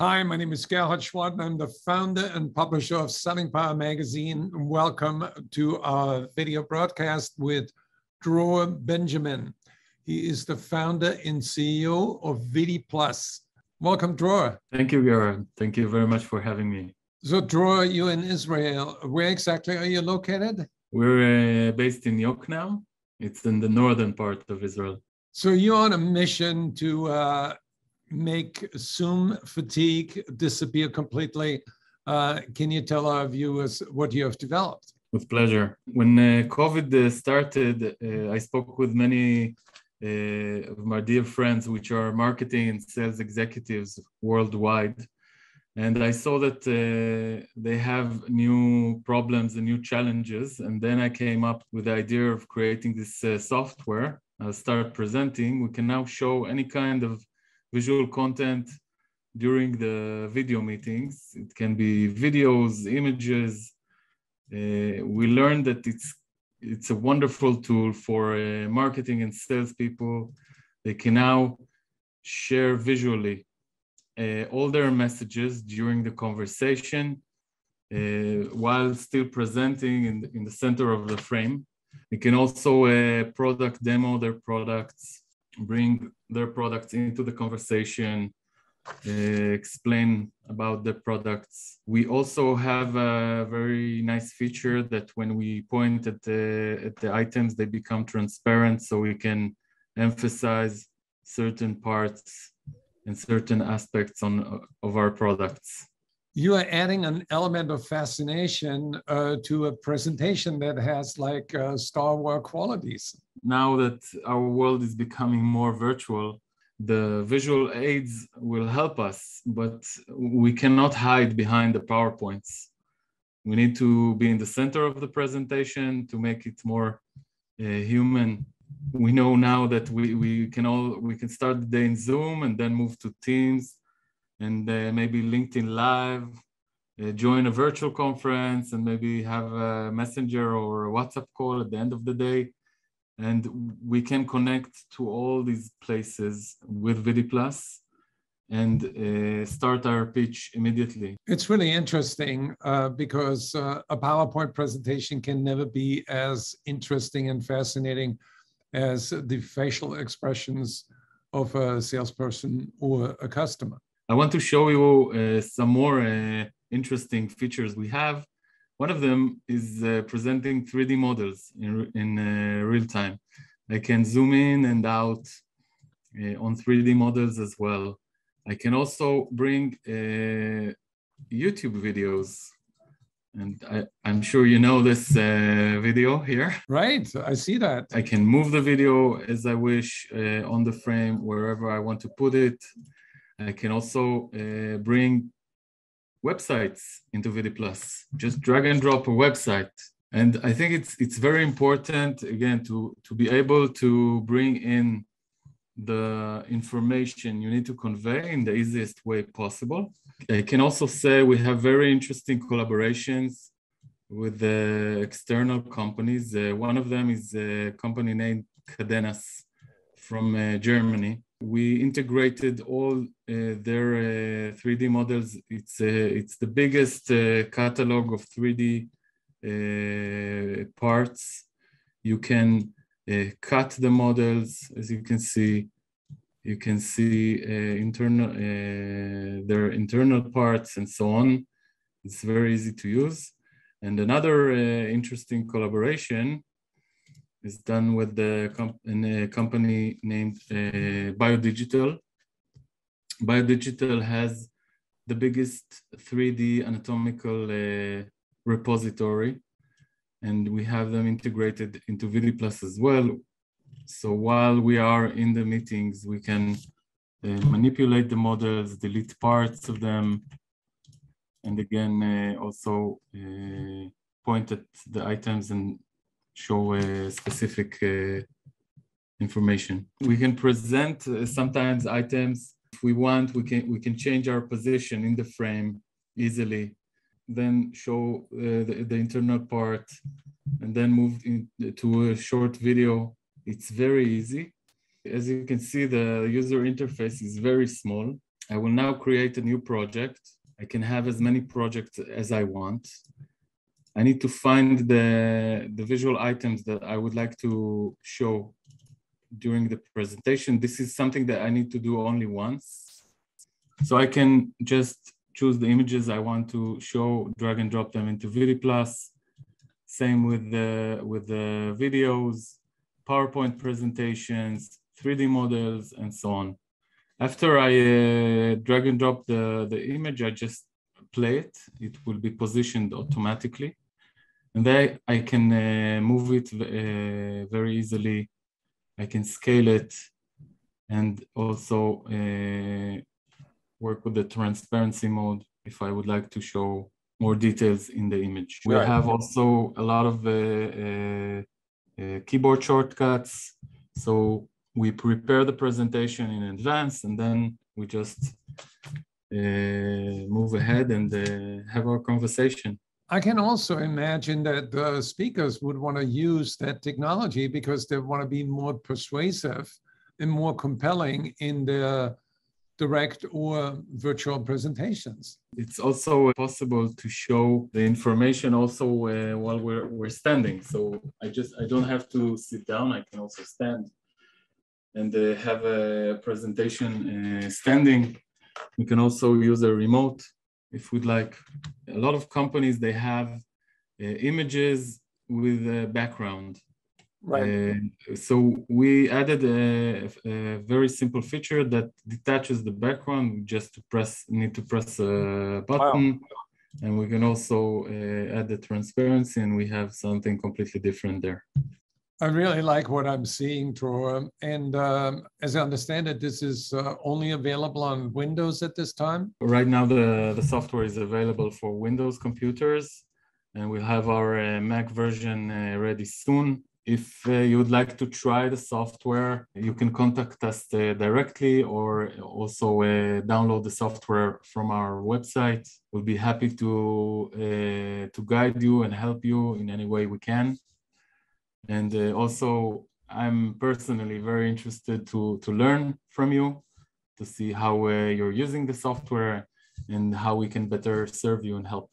Hi, my name is Gerhard Gschwandtner. I'm the founder and publisher of Selling Power Magazine. Welcome to our video broadcast with Dror Benjamin. He is the founder and CEO of VidiPlus. Welcome, Dror. Thank you, Gerhard. Thank you very much for having me. So, Dror, you in Israel. Where exactly are you located? We're uh, based in Yokneam. It's in the northern part of Israel. So, you're on a mission to uh, make Zoom fatigue disappear completely. Uh, can you tell our viewers what you have developed? With pleasure. When uh, COVID uh, started, uh, I spoke with many uh, of my dear friends, which are marketing and sales executives worldwide. And I saw that they have new problems and new challenges. And then I came up with the idea of creating this software. I'll start presenting. We can now show any kind of visual content during the video meetings. It can be videos, images. Uh, we learned that it's it's a wonderful tool for uh, marketing and salespeople. They can now share visually uh, all their messages during the conversation uh, while still presenting in, in the center of the frame. They can also uh, product demo their products bring their products into the conversation, uh, explain about the products. We also have a very nice feature that when we point at the, at the items, they become transparent so we can emphasize certain parts and certain aspects on, of our products you are adding an element of fascination uh, to a presentation that has like uh, Star Wars qualities. Now that our world is becoming more virtual, the visual aids will help us, but we cannot hide behind the PowerPoints. We need to be in the center of the presentation to make it more uh, human. We know now that we, we can all we can start the day in Zoom and then move to Teams and maybe LinkedIn Live, uh, join a virtual conference, and maybe have a messenger or a WhatsApp call at the end of the day. And we can connect to all these places with VidiPlus and uh, start our pitch immediately. It's really interesting uh, because uh, a PowerPoint presentation can never be as interesting and fascinating as the facial expressions of a salesperson or a customer. I want to show you uh, some more uh, interesting features we have. One of them is uh, presenting 3D models in, in uh, real time. I can zoom in and out uh, on 3D models as well. I can also bring uh, YouTube videos. And I, am sure you know this video here. Right, I see that. I can move the video as I wish on the frame, wherever I want to put it. I can also uh, bring websites into VidiPlus. Just drag and drop a website. And I think it's it's very important again to to be able to bring in the information you need to convey in the easiest way possible. I can also say we have very interesting collaborations with the external companies. Uh, one of them is a company named Cadenas from uh, Germany we integrated all uh, their uh, 3D models. It's uh, it's the biggest uh, catalog of 3D uh, parts. You can uh, cut the models, as you can see. You can see internal their internal parts and so on. It's very easy to use. And another interesting collaboration is done with the comp- a company named uh, BioDigital. BioDigital has the biggest 3D anatomical uh, repository, and we have them integrated into VidiPlus as well. So while we are in the meetings, we can uh, manipulate the models, delete parts of them, and again, uh, also uh, point at the items and show uh, specific uh, information. We can present uh, sometimes items. If we want, we can, we can change our position in the frame easily, then show the, the internal part, and then move to a short video. It's very easy. As you can see, the user interface is very small. I will now create a new project. I can have as many projects as I want. I need to find the, the visual items that I would like to show during the presentation. This is something that I need to do only once. So I can just choose the images I want to show, drag and drop them into VidiPlus. Same with the, with the videos, PowerPoint presentations, 3D models, and so on. After I uh, drag and drop the, the image, I just play it. It will be positioned automatically. And then I can uh, move it uh, very easily. I can scale it and also uh, work with the transparency mode if I would like to show more details in the image. We right. have also a lot of uh, uh, uh, keyboard shortcuts. So we prepare the presentation in advance and then we just move ahead and have our conversation. I can also imagine that the speakers would want to use that technology because they want to be more persuasive and more compelling in their direct or virtual presentations. It's also possible to show the information also uh, while we're, we're standing. So I just, I don't have to sit down. I can also stand and uh, have a presentation uh, standing. We can also use a remote if we'd like. A lot of companies, they have uh, images with a background. Right. Uh, so we added a, a, very simple feature that detaches the background. We just press need to press a button, wow. and we can also uh, add the transparency, and we have something completely different there. I really like what I'm seeing, Dror. And um, as I understand it, this is uh, only available on Windows at this time? Right now, the, the software is available for Windows computers, and we'll have our uh, Mac version uh, ready soon. If uh, you would like to try the software, you can contact us uh, directly or also uh, download the software from our website. We'll be happy to, to guide you and help you in any way we can. And uh, also, I'm personally very interested to, to learn from you, to see how uh, you're using the software and how we can better serve you and help.